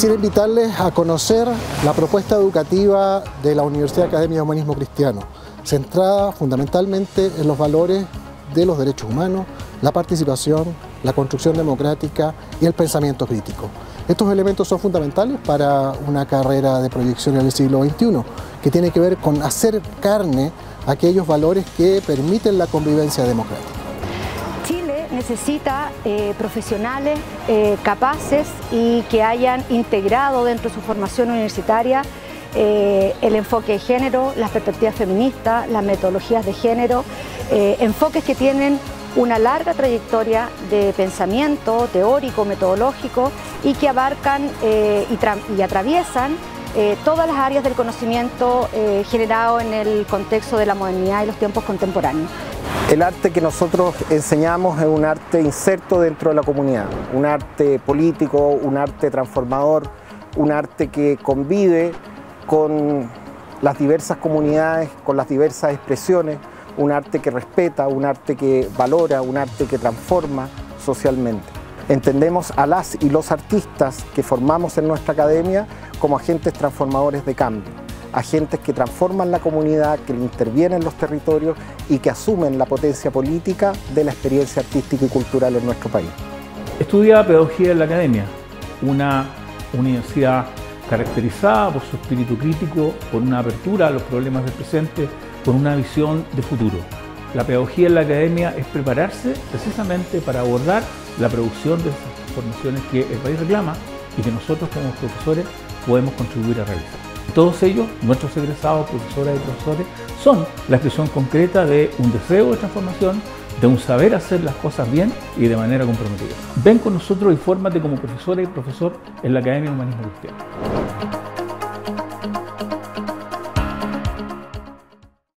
Quisiera invitarles a conocer la propuesta educativa de la Universidad Academia de Humanismo Cristiano, centrada fundamentalmente en los valores de los derechos humanos, la participación, la construcción democrática y el pensamiento crítico. Estos elementos son fundamentales para una carrera de proyección en el siglo XXI, que tiene que ver con hacer carne aquellos valores que permiten la convivencia democrática. Chile necesita eh, profesionales eh, capaces y que hayan integrado dentro de su formación universitaria eh, el enfoque de género, las perspectivas feministas, las metodologías de género, enfoques que tienen una larga trayectoria de pensamiento teórico, metodológico y que abarcan eh, y, atraviesan eh, todas las áreas del conocimiento eh, generado en el contexto de la modernidad y los tiempos contemporáneos. El arte que nosotros enseñamos es un arte inserto dentro de la comunidad, un arte político, un arte transformador, un arte que convive con las diversas comunidades, con las diversas expresiones, un arte que respeta, un arte que valora, un arte que transforma socialmente. Entendemos a las y los artistas que formamos en nuestra academia como agentes transformadores de cambio, agentes que transforman la comunidad, que intervienen en los territorios y que asumen la potencia política de la experiencia artística y cultural en nuestro país. Estudia Pedagogía en la Academia, una universidad caracterizada por su espíritu crítico, por una apertura a los problemas del presente con una visión de futuro. La pedagogía en la academia es prepararse precisamente para abordar la producción de esas formaciones que el país reclama y que nosotros como profesores podemos contribuir a realizar. Todos ellos, nuestros egresados, profesoras y profesores, son la expresión concreta de un deseo de transformación, de un saber hacer las cosas bien y de manera comprometida. Ven con nosotros y fórmate como profesora y profesor en la Academia de Humanismo Cristiano.